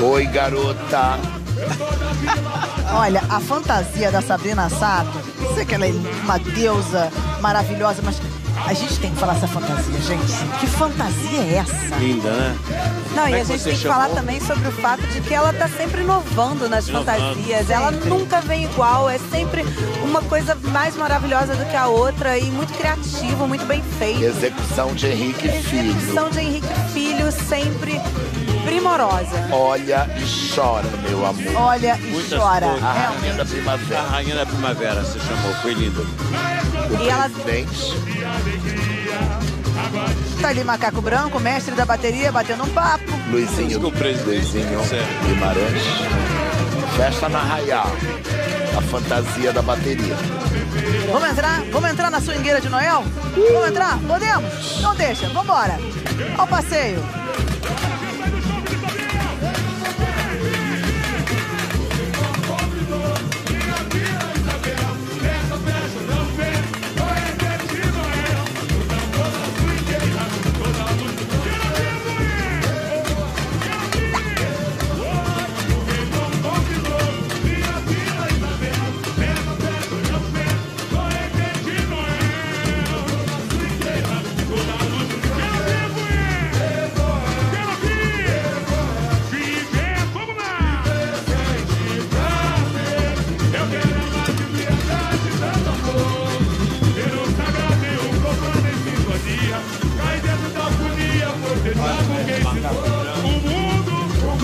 Oi, garota. Olha, a fantasia da Sabrina Sato, sei que ela é uma deusa maravilhosa, mas a gente tem que falar essa fantasia, gente. Que fantasia é essa? Linda, né? Não, Como e é a gente tem que chamou? falar também sobre o fato de que ela tá sempre inovando nas Inovando. fantasias. Ela nunca vem igual, é sempre uma coisa mais maravilhosa do que a outra e muito criativo, muito bem feito. Execução de Henrique Filho. Execução de Henrique Filho sempre primorosa. Olha e chora, meu amor. Olha e Muitas chora. cores. A Realmente. rainha da A primavera. rainha da primavera, você chamou, foi linda. O E ela- presidente. Tá ali Macaco Branco, mestre da bateria, batendo um papo. Luizinho, O presidente. Guimarães. Festa na Raial. A fantasia da bateria. Vamos entrar? Vamos entrar na swingueira de Noel? Vamos entrar? Podemos? Então deixa, vambora. Ao passeio.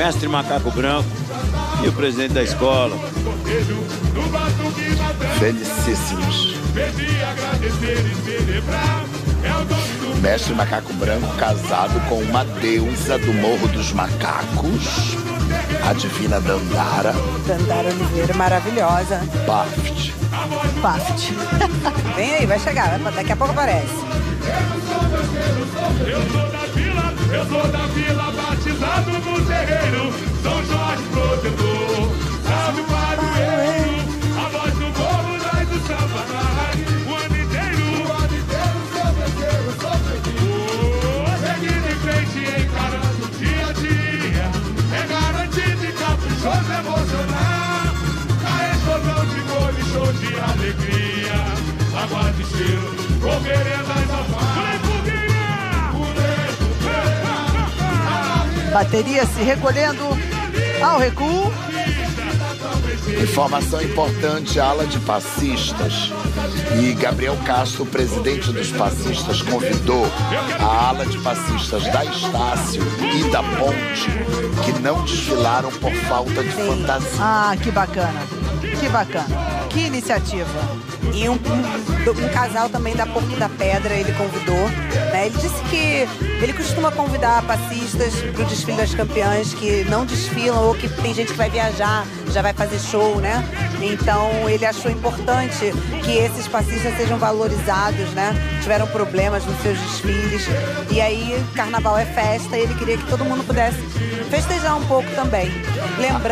Mestre Macaco Branco e o presidente da escola. Felicíssimos. Mestre Macaco Branco casado com uma deusa do Morro dos Macacos, a divina Dandara Dandara Oliveira, maravilhosa. Baft. Paft. Vem aí, vai chegar, daqui a pouco aparece. Eu sou da vila, eu sou da alegria, água de cheiro, com veredas ao mar. Bateria se recolhendo ao recuo. Informação importante, ala de passistas. E Gabriel Castro, presidente dos passistas, convidou a ala de passistas da Estácio e da Ponte, que não desfilaram por falta de fantasia. Ah, que bacana. Que bacana. Que iniciativa. E um, um- um casal também da Porto da Pedra ele convidou. né? Ele disse que ele costuma convidar passistas para o desfile das campeãs que não desfilam ou que tem gente que vai viajar, já vai fazer show, né? Então ele achou importante que esses passistas sejam valorizados, né? Tiveram problemas nos seus desfiles. E aí, carnaval é festa e ele queria que todo mundo pudesse festejar um pouco também. Lembrando